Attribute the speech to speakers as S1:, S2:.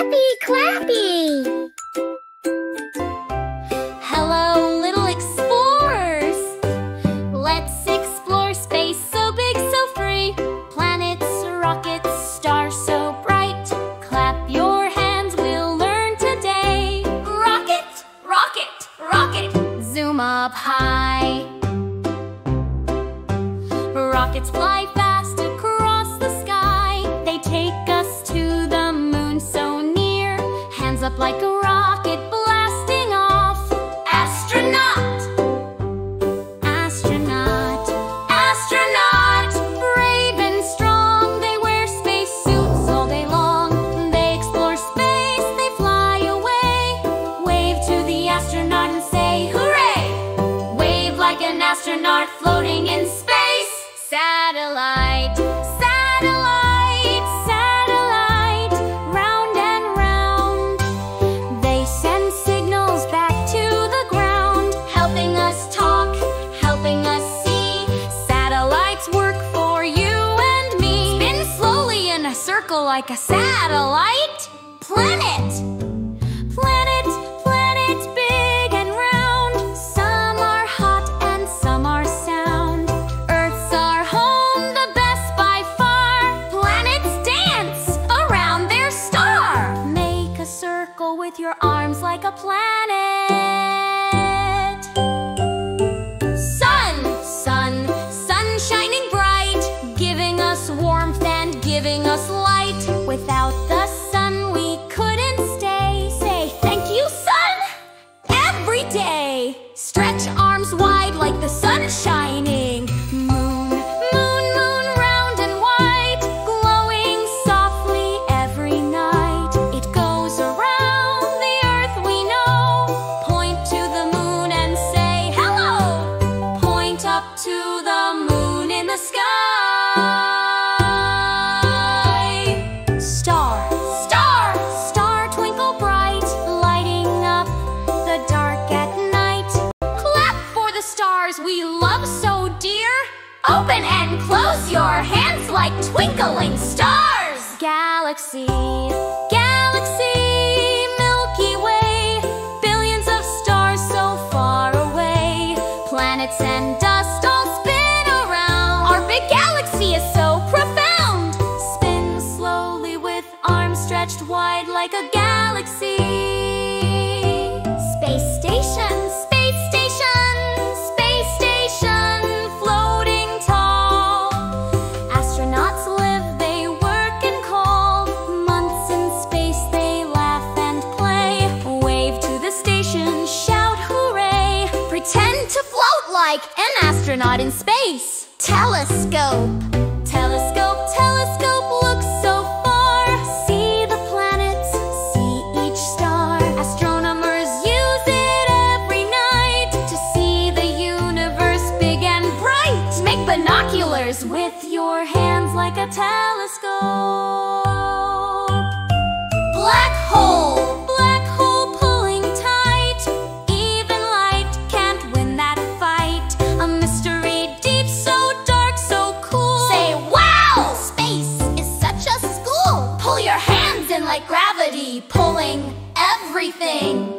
S1: Happy Clappy!
S2: Hello, little explorers! Let's explore space so big, so free. Planets, rockets, stars so bright. Clap your hands, we'll learn today. Rocket, rocket, rocket! Zoom up high. Rockets fly fast across the sky. They take up like a rocket blasting off. Astronaut! Astronaut, astronaut, brave and strong. They wear space suits all day long. They explore space, they fly away. Wave to the astronaut and say, Hooray! Wave like an astronaut floating in space. Satellite, satellite, like a satellite. Planet, planet, planet, big and round. Some are hot and some are sound. Earth's our home, the best by far. Planets dance around their star. Make a circle with your arms like a planet. Open and close your hands like twinkling stars. Galaxy, galaxy, Milky Way. Billions of stars so far away. Planets and dust all spin around. Our big galaxy is so profound. Spin slowly with arms stretched wide like a galaxy. Like an astronaut in space. Telescope, telescope, telescope, look so far. See the planets, see each star. Astronomers use it every night to see the universe big and bright. Make binoculars with your hands like a telescope. Black hole, everything.